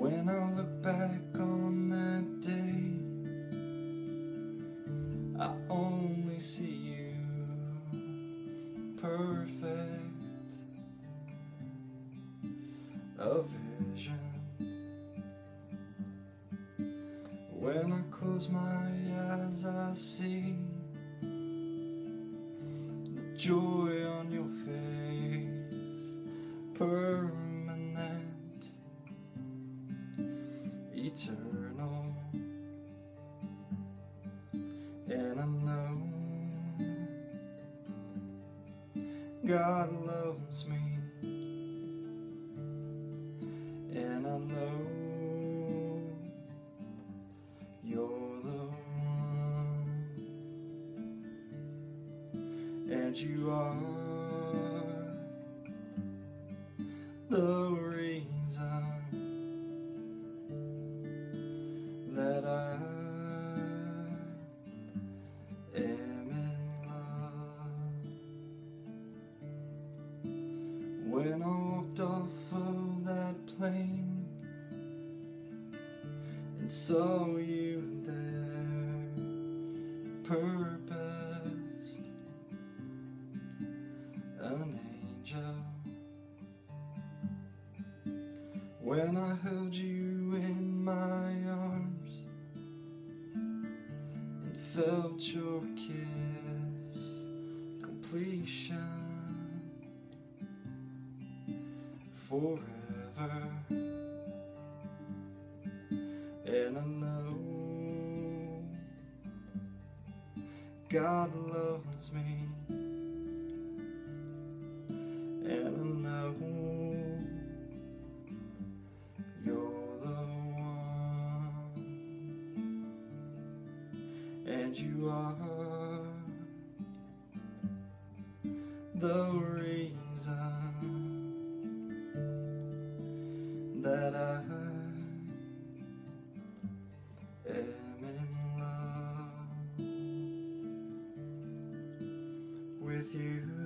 When I look back on that day, I only see you perfect, a vision. When I close my eyes, I see the joy eternal. And I know God loves me, and I know you're the one, and you are the When I walked off of that plane and saw you there, purposed, an angel. When I held you in my arms and felt your kiss, completion forever. And I know God loves me, and I know you're the one, and you are the reason that I am in love with you.